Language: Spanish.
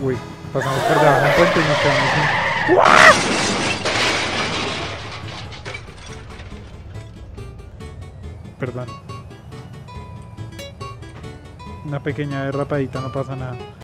Uy, pasamos por debajo de un puente y nos quedamos sin... Perdón. Una pequeña derrapadita, no pasa nada.